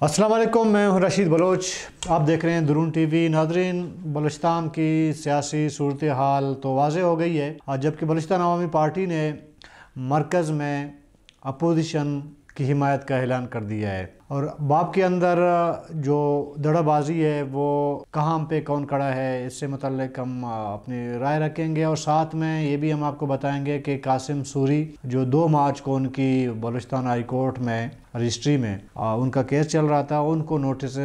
वालेकुम, मैं हूँ रशीद बलोच। आप देख रहे हैं दरून टीवी नाजरीन। बलोचस्तान की सियासी सूरत हाल तो वाज हो गई है। जबकि बलोचस्तान अवामी पार्टी ने मरकज़ में अपोजिशन की हिमायत का ऐलान कर दिया है। और बाप के अंदर जो दड़ाबाजी है, वो कहाँ पे कौन खड़ा है, इससे मतलब हम अपनी राय रखेंगे। और साथ में ये भी हम आपको बताएँगे कि कासिम सूरी, जो दो मार्च को उनकी बलुचिस्तान हाई कोर्ट में, रजिस्ट्री में उनका केस चल रहा था, उनको नोटिस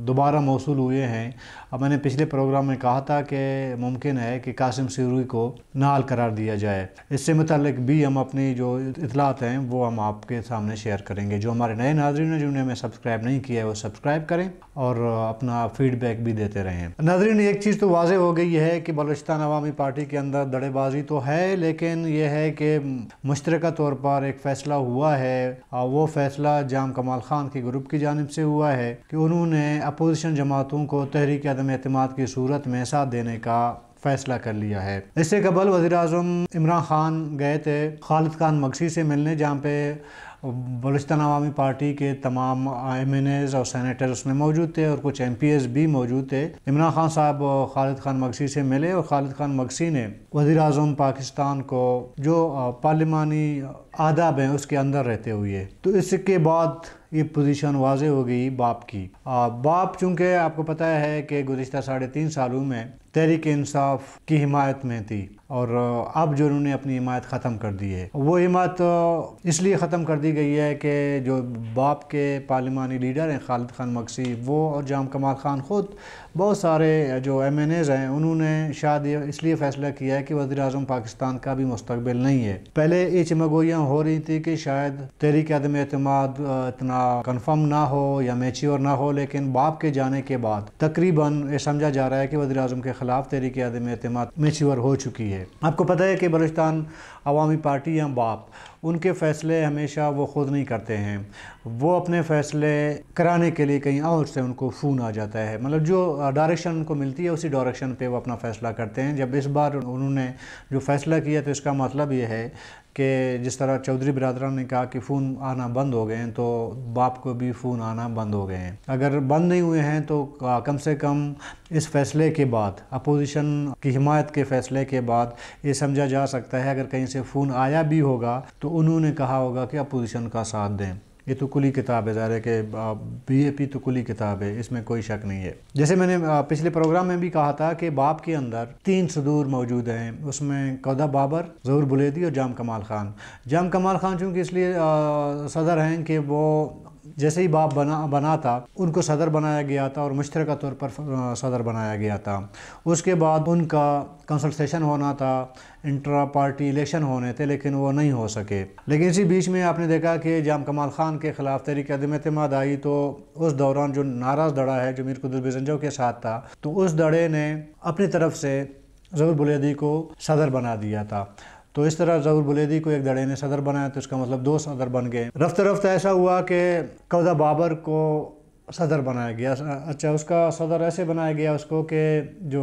दोबारा मौसू हुए हैं। अब मैंने पिछले प्रोग्राम में कहा था कि मुमकिन है कि कासिम सूरी को नाल करार दिया जाए। इससे मतलब भी हम अपनी जो इतलात हैं, वो हम आपके सामने शेयर करेंगे, जो हमारे नए नाजरन हैं, जिन्होंने हमें सब्सक्राइब नहीं किया है, वो सब्सक्राइब करें और अपना फीडबैक भी देते रहें। नाजरीन, एक चीज़ तो वाज हो गई है कि बलोचिस्तान अवामी पार्टी के अंदर दड़ेबाजी तो है, लेकिन ये है कि मुश्तर तौर पर एक फ़ैसला हुआ है। वो फ़ैसला जाम कमाल ख़ान की ग्रुप की जानब से हुआ है कि उन्होंने अपोजिशन जमातों को तहरीक अदम अतमाद की सूरत में साथ देने का फैसला कर लिया है। इससे कबल वजी अजम इमरान खान गए थे, खालिद खान मकसी से मिलने, जहाँ पे बलुचिस्तान अवामी पार्टी के तमाम एम एन एज और सैनेटर उसमें मौजूद थे और कुछ एम पी एस भी मौजूद थे। इमरान खान साहब खालिद खान मकसी से मिले और खालिद खान मकसी ने वजी अजम पाकिस्तान को जो पार्लिमानी आदाब हैं उसके अंदर रहते हुए। तो इसके बाद ये पोजीशन वाज हो गई बाप की। आ, बाप चूँकि आपको पता है कि गुज्तर साढ़े तीन सालों में तहरीक इंसाफ की हिमायत में थी और अब जो उन्होंने अपनी हिमायत ख़त्म कर दी है, वो हिमायत इसलिए ख़त्म कर दी गई है कि जो बाप के पार्लिमानी लीडर हैं, खालिद खान मकसी, वो और जाम कमाल ख़ान ख़ुद, बहुत सारे जो एम एन एज़ हैं, उन्होंने शायद इसलिए फ़ैसला किया है कि वजी अजम पाकिस्तान का भी मुस्तबिल नहीं है। पहले ये चमगोइयाँ हो रही थी कि शायद तहरीक आदम अतमाद इतना कन्फर्म ना हो या मेच्योर ना हो, लेकिन बाप के जाने के बाद तकरीबन ये समझा जा रहा है कि वजी अजम के ख़िलाफ़ तहरीक आदम अतमाद मेच्योर हो चुकी है। आपको पता है कि बलुचिस्तान अवामी पार्टी या बाप, उनके फ़ैसले हमेशा वो ख़ुद नहीं करते हैं। वो अपने फ़ैसले कराने के लिए कहीं और से उनको फ़ोन आ जाता है। मतलब जो डायरेक्शन उनको मिलती है, उसी डायरेक्शन पे वो अपना फ़ैसला करते हैं। जब इस बार उन्होंने जो फ़ैसला किया तो इसका मतलब ये है कि जिस तरह चौधरी बरदरान ने कहा कि फ़ोन आना बंद हो गए हैं तो बाप को भी फ़ोन आना बंद हो गए हैं। अगर बंद नहीं हुए हैं तो कम से कम इस फैसले के बाद, अपोजिशन की हिमायत के फ़ैसले के बाद ये समझा जा सकता है। अगर कहीं फ़ोन आया भी होगा तो उन्होंने कहा होगा कि अपोजिशन का साथ दें। ये तो कुली किताब है, ज़ाहिर है कि बी ए पी तो कुली किताब है, इसमें कोई शक नहीं है। जैसे मैंने पिछले प्रोग्राम में भी कहा था कि बाप के अंदर तीन सदूर मौजूद हैं। उसमें कौदा बाबर, जहूर बुलेदी और जाम कमाल ख़ान। जाम कमाल ख़ान चूँकि इसलिए सदर हैं कि वो जैसे ही बाप बना बना था, उनको सदर बनाया गया था और मुश्तर तौर पर सदर बनाया गया था। उसके बाद उनका कंसल्टेशन होना था, इंट्रा पार्टी इलेक्शन होने थे, लेकिन वो नहीं हो सके। लेकिन इसी बीच में आपने देखा कि जाम कमाल ख़ान के ख़िलाफ़ तरीके अदम अतमाद आई तो उस दौरान जो नाराज़ दड़ा है, जो मीर कुदुल बिजंजो के साथ था तो उस दड़े ने अपनी तरफ़ से जहूर बुलेदी को सदर बना दिया था। तो इस तरह जहूर बुलेदी को एक दड़े ने सदर बनाया तो इसका मतलब दो सदर बन गए। रफ्त रफ्त ऐसा हुआ कि कौदा बाबर को सदर बनाया गया। अच्छा उसका सदर ऐसे बनाया गया उसको कि जो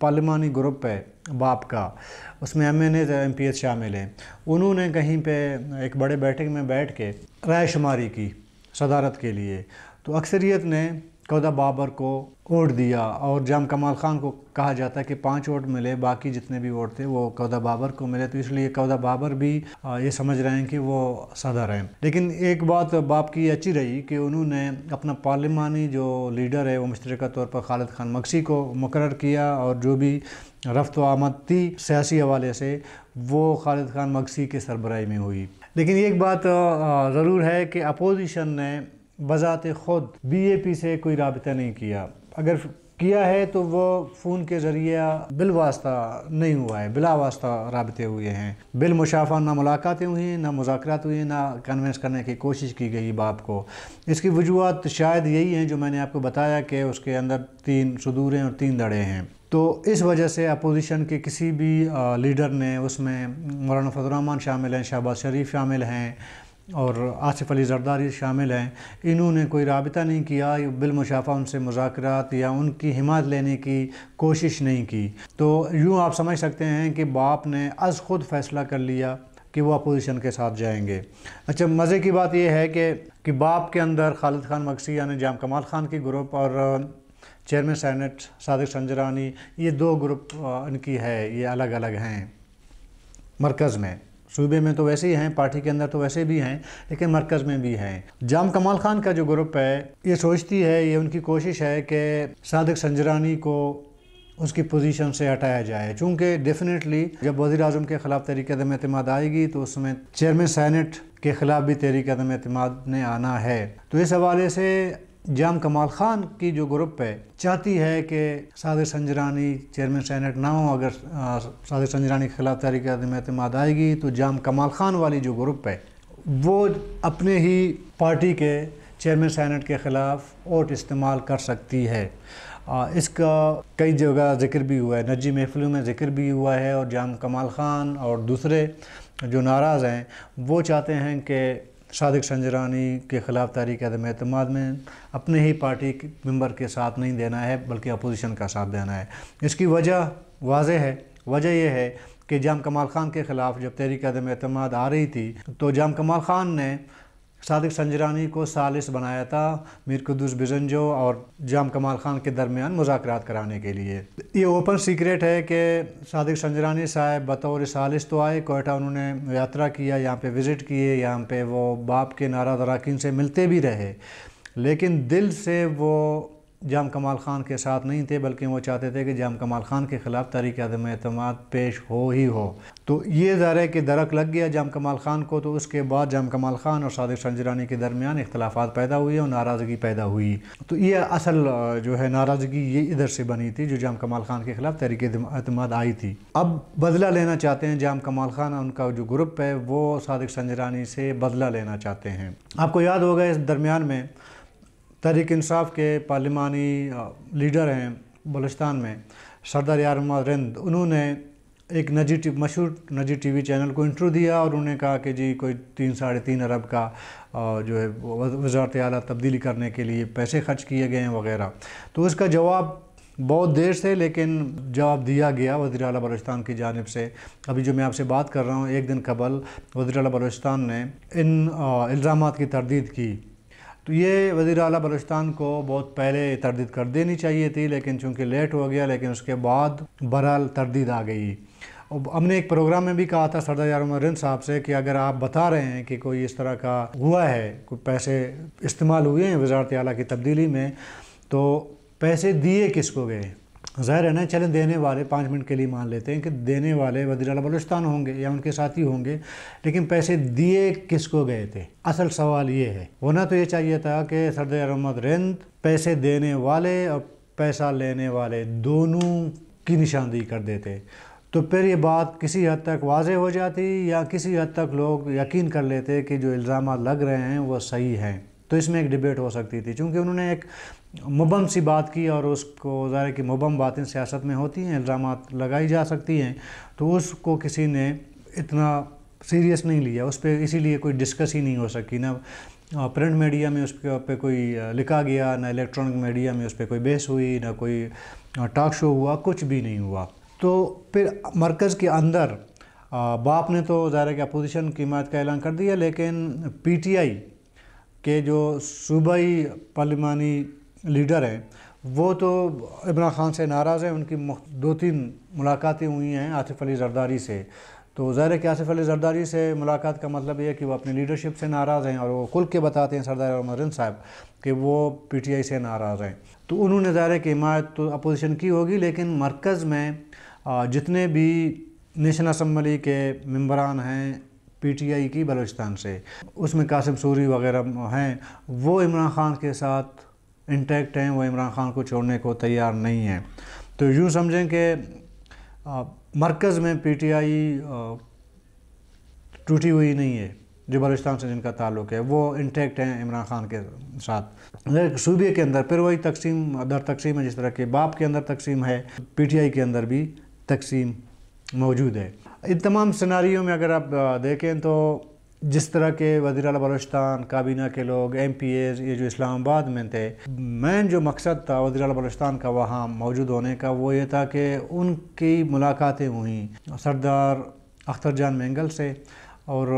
पार्लिमानी ग्रुप है, बाप का, उसमें M N M P S शामिल हैं। उन्होंने कहीं पे एक बड़े बैठक में बैठ के राय शुमारी की सदारत के लिए। तो अक्सरियत ने कौदा बाबर को वोट दिया और जाम कमाल ख़ान को कहा जाता है कि पाँच वोट मिले, बाकी जितने भी वोट थे वो कौदा बाबर को मिले। तो इसलिए कौदा बाबर भी ये समझ रहे हैं कि वो सदर हैं। लेकिन एक बात बाप की अच्छी रही कि उन्होंने अपना पार्लिमानी जो लीडर है, वो मुश्तर तौर पर खालिद खान मक्सी को मुकर किया और जो भी रफ्त आमद थी सियासी हवाले से वो खालिद खान मक्सी के सरबराही में हुई। लेकिन एक बात ज़रूर है कि अपोजिशन ने बज़ात ख़ुद बी ए पी से कोई रबता नहीं किया। अगर किया है तो वो फ़ोन के ज़रिए बिल वास्ता नहीं हुआ है, बिला वास्ता रबते हुए हैं। बिल मुशाफा ना मुलाकातें हुई हैं ना मुजाकर हुई हैं ना कन्वेंस करने की कोशिश की गई बाप को। इसकी वजूहत शायद यही हैं जो मैंने आपको बताया कि उसके अंदर तीन सदूरें और तीन दड़े हैं। तो इस वजह से अपोजिशन के किसी भी लीडर ने उसमें मौलाना फजलरहमान शामिल हैं, शहबाज शरीफ शामिल हैं और आसिफ अली जरदारी शामिल हैं। इन्होंने कोई रबता नहीं किया बिलमुशाफ़ा उनसे मुजाकर या उनकी हिमात लेने की कोशिश नहीं की। तो यूँ आप समझ सकते हैं कि बाप ने अज खुद फ़ैसला कर लिया कि वो अपोजिशन के साथ जाएँगे। अच्छा मज़े की बात यह है कि कि बाप के अंदर खालिद खान मकसी यानी जाम कमाल खान की ग्रुप और चेयरमैन सैनट सादिक संजरानी, ये दो ग्रुप इनकी है, ये अलग अलग हैं मरकज़ में। सूबे में तो वैसे ही हैं, पार्टी के अंदर तो वैसे भी हैं, लेकिन मरकज़ में भी हैं। जाम कमाल खान का जो ग्रुप है, ये सोचती है, ये उनकी कोशिश है कि सादिक संजरानी को उसकी पोजीशन से हटाया जाए। चूँकि डेफिनेटली जब वजी अजम के ख़िलाफ़ तहरीक अदम अतमाद आएगी तो उसमें चेयरमैन सैनट के ख़िलाफ़ भी तहरीक अदम अतमाद ने आना है। तो इस हवाले से जाम कमाल ख़ान की जो ग्रुप है, चाहती है कि सादिर संजरानी, चेयरमैन सैनट ना हो, अगर सादिर संजरानी के ख़िलाफ़ तहरीक अतमाद आएगी तो जाम कमाल ख़ान वाली जो ग्रुप है, वो अपने ही पार्टी के चेयरमैन सैनट के ख़िलाफ़ वोट इस्तेमाल कर सकती है। इसका कई जगह ज़िक्र भी हुआ है। नजी महफिलों में ज़िक्र भी हुआ है और जाम कमाल ख़ान और दूसरे जो नाराज़ हैं, वो चाहते हैं कि सादिक संजरानी के ख़िलाफ़ तारीख अदम अहतम में अपने ही पार्टी मेंबर के साथ नहीं देना है, बल्कि अपोजिशन का साथ देना है। इसकी वजह वाज है। वजह यह है कि जाम कमाल ख़ान के ख़िलाफ़ जब तहरीक अदम अहतम आ रही थी तो जाम कमाल ख़ान ने सादिक संजरानी को सालिस बनाया था मीर कुदस बिजनजो और जाम कमाल ख़ान के दरमियान मुजाकर कराने के लिए। ये ओपन सीक्रेट है कि सादिक संजरानी साहब बतौर सालिस तो आए, कोयटा उन्होंने यात्रा किया, यहाँ पे विज़िट किए, यहाँ पे वो बाप के नारा दराकिन से मिलते भी रहे। लेकिन दिल से वो जाम कमाल ख़ान के साथ नहीं थे, बल्कि वो चाहते थे कि जाम कमाल ख़ान के ख़िलाफ़ तरीक़ आदम अतमाद पेश हो ही हो। तो ये ज़रा कि दरक लग गया जाम कमाल ख़ान को तो उसके बाद जाम कमाल ख़ान और सादिक संजरानी के दरमियान इख्तलाफात पैदा हुए और नाराज़गी पैदा हुई। तो ये असल जो है नाराज़गी ये इधर से बनी थी, जो जाम कमाल ख़ान के ख़िलाफ़ तरीक़ अतमाद आई थी। अब बदला लेना चाहते हैं जाम कमाल ख़ान, उनका जो ग्रुप है, वो सादिक संजरानी से बदला लेना चाहते हैं। आपको याद होगा इस दरमियान में तहरीक इंसाफ के पार्लिमानी लीडर हैं बलुस्तान में, सरदार यार रिंद। उन्होंने एक नजी टी, मशहूर नजी टीवी चैनल को इंटरव्यू दिया और उन्होंने कहा कि जी कोई तीन, साढ़े तीन अरब का जो है वजारत आला तब्दीली करने के लिए पैसे खर्च किए गए हैं वगैरह। तो उसका जवाब बहुत देर से, लेकिन जवाब दिया गया वजी अला बलोचिस्तान की जानब से। अभी जो मैं आपसे बात कर रहा हूँ, एक दिन कबल वजी अला बलोचिस्तान ने इन इल्ज़ाम की तरदीद की। तो ये वज़ी अला बलुस्तान को बहुत पहले तरदीद कर देनी चाहिए थी, लेकिन चूँकि लेट हो गया, लेकिन उसके बाद बहरहाल तरदीद आ गई। अब हमने एक प्रोग्राम में भी कहा था सरदार यारमरिन साहब से कि अगर आप बता रहे हैं कि कोई इस तरह का हुआ है, कोई पैसे इस्तेमाल हुए हैं वजारत अली की तब्दीली में तो पैसे दिए किसको गए? ज़ाहिर है ना, चलें देने वाले पाँच मिनट के लिए मान लेते हैं कि देने वाले वज़ीर बलुस्तान होंगे या उनके साथी होंगे, लेकिन पैसे दिए किसको गए थे? असल सवाल ये है। होना तो ये चाहिए था कि सरदार अहमद रिंद पैसे देने वाले और पैसा लेने वाले दोनों की निशानदेही कर देते। तो फिर ये बात किसी हद तक वाज हो जाती या किसी हद तक लोग यकीन कर लेते कि जो इल्ज़ाम लग रहे हैं वो सही हैं। तो इसमें एक डिबेट हो सकती थी, क्योंकि उन्होंने एक मुबम सी बात की और उसको ज़ाहिर कि मुबम बातें सियासत में होती हैं इल्ज़ाम लगाई जा सकती हैं तो उसको किसी ने इतना सीरियस नहीं लिया, उस पर इसीलिए कोई डिस्कस ही नहीं हो सकी, ना प्रिंट मीडिया में उस पर कोई लिखा गया, ना इलेक्ट्रॉनिक मीडिया में उस पर कोई बहस हुई, ना कोई टॉक शो हुआ, कुछ भी नहीं हुआ। तो फिर मरकज़ के अंदर बाप ने तो ज़ाहिर कि अपोजिशन की हिमायत का ऐलान कर दिया, लेकिन पीटीआई के जो सूबाई पार्लिमानी लीडर हैं, वो तो इमरान खान से नाराज़ हैं। उनकी दो तीन मुलाकातें हुई हैं आसिफ अली जरदारी से। तो ज़ाहिर है कि आसिफ अली जरदारी से मुलाकात का मतलब ये है कि वो अपनी लीडरशिप से नाराज़ हैं और वो खुल के बताते हैं सरदार मरिन साहब कि वो पी टी आई से नाराज़ हैं। तो उन्होंने ज़ाहिर की हिमायत तो अपोजिशन की होगी, लेकिन मरकज़ में जितने भी नेशनल असम्बली के मम्बरान हैं पीटीआई की बलूचिस्तान से। उसमें कासिम सूरी वगैरह हैं। वो इमरान खान के साथ इंटैक्ट हैं। वो इमरान खान को छोड़ने को तैयार नहीं हैं। तो यूँ समझें कि मरकज़ में पीटीआई टूटी हुई नहीं है, जो बलूचिस्तान से जिनका ताल्लुक है। वो इंटैक्ट हैं इमरान खान के साथ। सूबे के अंदर, फिर वही तकसीम, दर तकसीम है, जिस तरह के बाप के अंदर तकसीम है, पीटीआई के अंदर भी तकसीम मौजूद है। इन तमाम सिनारियों में अगर आप देखें तो जिस तरह के वजी अला बलोचिस्तान, काबीना के लोग एम पी एज ये जो इस्लामाबाद में थे, मेन जो मकसद था वजी अला बलोचिस्तान का वहाँ मौजूद होने का, वो ये था कि उनकी मुलाकातें हुई सरदार अख्तर जान मैंगल से और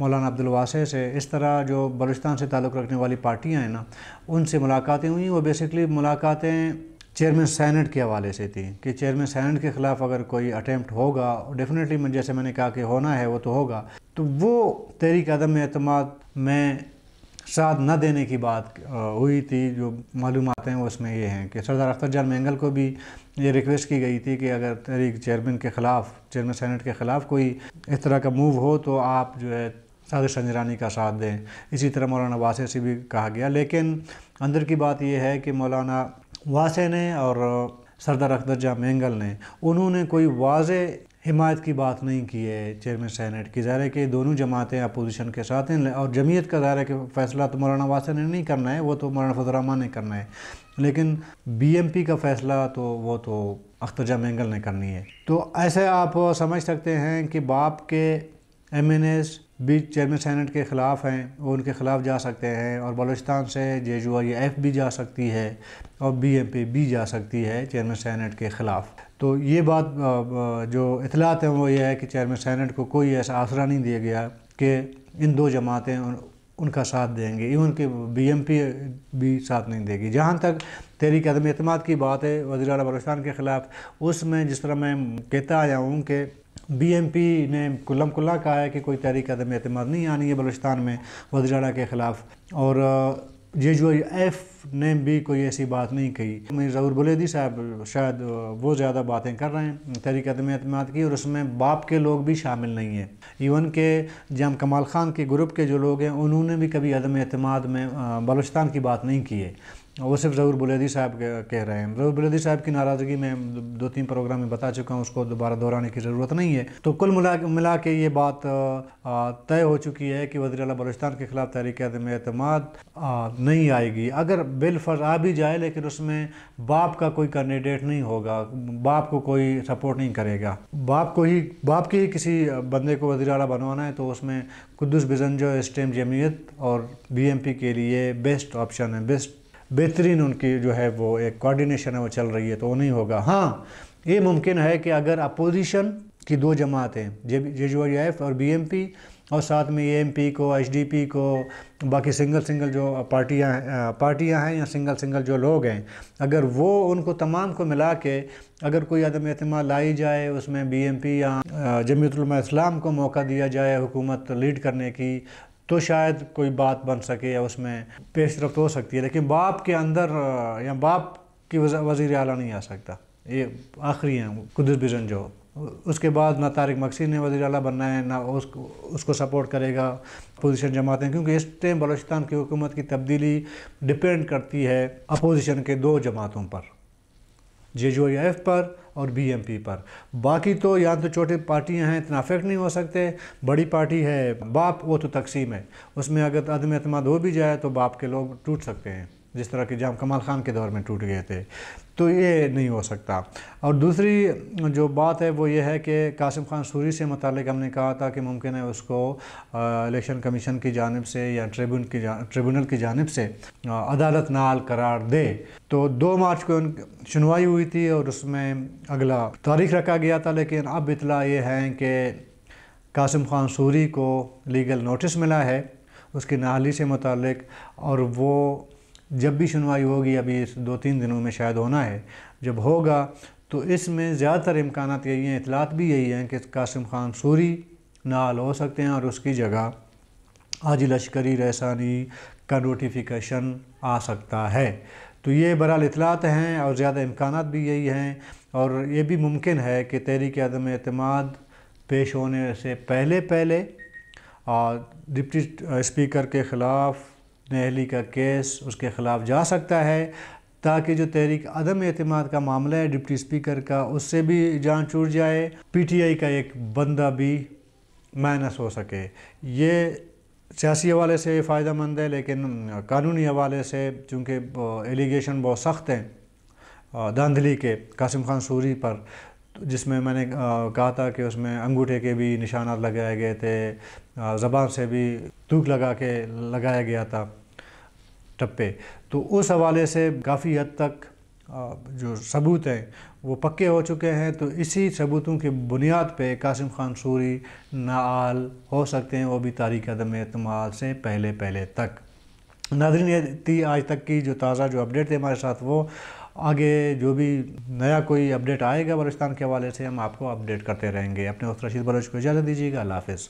मौलाना अब्दुल वासे से। इस तरह जो बलूचिस्तान से ताल्लुक़ रखने वाली पार्टियाँ हैं ना, उनसे मुलाकातें हुई। वो बेसिकली मुलाकातें चेयरमैन सैनट के हवाले से थी कि चेयरमैन सैनट के ख़िलाफ़ अगर कोई अटैम्प्ट होगा डेफिनेटली मैं जैसे मैंने कहा कि होना है, वो तो होगा। तो वो तहरीक अदम अतमाद में साथ न देने की बात हुई थी। जो मालूम हैं उसमें ये हैं कि सरदार अख्तर जान मैंगल को भी ये रिक्वेस्ट की गई थी कि अगर तहरीक चेयरमैन के ख़िलाफ़, चेयरमैन सैनट के ख़िलाफ़ कोई इस तरह का मूव हो तो आप जो है सादिर संजरानी का साथ दें। इसी तरह मौलाना वासे से भी कहा गया। लेकिन अंदर की बात यह है कि मौलाना वासे ने और सरदार अख्तर जान मैंगल ने, उन्होंने कोई वाज हिमायत की बात नहीं की है, चेयरमैन सैनेट की। ज़ाहिर कि दोनों जमातें अपोजिशन के साथ हैं और जमीयत का ज़ाहिर कि फ़ैसला तो मौलाना वासन ने नहीं करना है, वो तो मौलाना फजरामान ने करना है। लेकिन बीएमपी का फ़ैसला तो वो तो अख्तरजा मैंगल ने करनी है। तो ऐसे आप समझ सकते हैं कि बाप के एम एन एस भी चेयरमैन सैनट के ख़िलाफ़ हैं वो उनके ख़िलाफ़ जा सकते हैं और बलोचिस्तान से जे या एफ़ भी जा सकती है और बी एम पी भी जा सकती है चेयरमैन सैनट के ख़िलाफ़। तो ये बात जो इतलात हैं वो ये है कि चेयरमैन सैनट को कोई ऐसा आसरा नहीं दिया गया कि इन दो जमातें उन, उनका साथ देंगे। इवन के बी एम पी भी साथ नहीं देगी। जहाँ तक तहरीक अदम अतमाद की बात है वजी अला बलोचिस्तान के ख़िलाफ़ उसमें जिस तरह मैं कहता आया हूँ कि बी एम पी ने कुल्लम कुल्ला कहा है कि कोई तहरीक अदम अतमाद नहीं आनी है बलोचिस्तान में वजी अला के ख़िलाफ़। और जे जो एफ़ ने भी कोई ऐसी बात नहीं कही। मैं ज़रूर बुलेदी साहब, शायद वो ज़्यादा बातें कर रहे हैं, तहरीक अदम अतमाद की, और उसमें बाप के लोग भी शामिल नहीं हैं। इवन के जम कमाल ख़ान के ग्रुप के जो लोग हैं, उन्होंने भी कभी अदम अतमाद में बलूचिस्तान की बात नहीं की है। वो सिर्फ़ ज़रूर बुलेदी साहब कह रहे हैं। ज़रूर बुलेदी साहब की नाराज़गी में दो तीन प्रोग्राम में बता चुका हूँ, उसको दोबारा दोहराने की ज़रूरत नहीं है। तो कुल मिला मिला के ये बात तय हो चुकी है कि वजी अला बलोचिस्तान के ख़िलाफ़ तहरीक आदम अतमाद नहीं आएगी। अगर बिल फ़र्ज़ आ भी जाए, लेकिन उसमें बाप का कोई कैंडिडेट नहीं होगा, बाप को कोई सपोर्ट नहीं करेगा। बाप को ही, बाप के ही किसी बंदे को वजी अला बनवाना है तो उसमें कुद्दूस बिजन जो स्टेम जमीयत और बी एम पी के लिए बेस्ट ऑप्शन है, बेस्ट बेहतरीन उनकी जो है वो एक कोऑर्डिनेशन है, वो चल रही है तो वो नहीं होगा। हाँ ये मुमकिन है कि अगर अपोजिशन की दो जमातें, जे जो और बीएमपी और साथ में ए को एच को, बाकी सिंगल सिंगल जो पार्टियाँ पार्टियाँ हैं या सिंगल सिंगल जो लोग हैं, अगर वो उनको तमाम को मिला के अगर कोई अदम अतम लाई जाए, उसमें बी एम पी या जमीतुलमा इस्लाम को मौका दिया जाए हुकूमत लीड करने की तो शायद कोई बात बन सके या उसमें पेश रफ्त हो सकती है, लेकिन बाप के अंदर या बाप की वज़ी अला नहीं आ सकता। ये आखिरी हैं, कुदस बिजन जो। उसके बाद ना तारिक मकसी ने वजी अला बनना है, ना उसको उसको सपोर्ट करेगा अपोजिशन जमातें, क्योंकि इस टाइम बलोचिस्तान की हुकूमत की तब्दीली डिपेंड करती है अपोजिशन के दो जमातों पर। जे जो एफ़ पर और बीएमपी पर। बाकी तो या तो छोटे पार्टियाँ हैं, इतना अफेक्ट नहीं हो सकते। बड़ी पार्टी है, बाप वो तो तकसीम है। उसमें अगर अदम अतमाद हो भी जाए तो बाप के लोग टूट सकते हैं। जिस तरह की जाम कमाल ख़ान के दौर में टूट गए थे तो ये नहीं हो सकता। और दूसरी जो बात है, वो ये है कि कासिम खान सूरी से मतलब हमने कहा था कि मुमकिन है उसको इलेक्शन कमीशन की जानब से या ट्रिब्यून की ट्रिब्यूनल की जानब से अदालत नाल करार दे। तो दो मार्च को सुनवाई हुई थी और उसमें अगला तारीख रखा गया था, लेकिन अब इतला ये है कि कासिम खान सूरी को लीगल नोटिस मिला है, उसकी नाली से मुतक और वो जब भी सुनवाई होगी, अभी इस दो तीन दिनों में शायद होना है, जब होगा तो इसमें ज़्यादातर इम्कान यही हैं, इतलात भी यही हैं कि कासिम खान सूरी नाल हो सकते हैं और उसकी जगह आज लश्करी रसानी का नोटिफिकेशन आ सकता है। तो ये बहरहाल इतलात हैं और ज़्यादा इम्कान भी यही हैं और ये भी मुमकिन है कि तहरीक अदम अतमाद पेश होने से पहले पहले डिप्टी स्पीकर के ख़िलाफ़ नहली का केस उसके ख़िलाफ़ जा सकता है, ताकि जो तहरीक अदम अतमाद का मामला है, डिप्टी स्पीकर का, उससे भी जान छूट जाए। पीटीआई का एक बंदा भी माइनस हो सके। ये सियासी हवाले से फ़ायदा मंद है, लेकिन कानूनी हवाले से चूँकि एलिगेशन बहुत सख्त हैं धांधली के, कासिम खान सूरी पर। जिसमें मैंने कहा था कि उसमें अंगूठे के भी निशानात लगाए गए थे ज़बान से भी तूक लगा के लगाया गया था टप्पे। तो उस हवाले से काफ़ी हद तक जो सबूत हैं, वो पक्के हो चुके हैं। तो इसी सबूतों की बुनियाद पे कासिम खान सूरी नाल हो सकते हैं, वो भी तारीख अदम अतमाल से पहले पहले तक। नादरीन ये थी आज तक की जो ताज़ा जो अपडेट थे हमारे साथ, वो आगे जो भी नया कोई अपडेट आएगा बलोचिस्तान के हवाले से, हम आपको अपडेट करते रहेंगे। अपने वक्त रशीद बलोच को इजाज़त दीजिएगा। अल्लाह हाफ़िज़।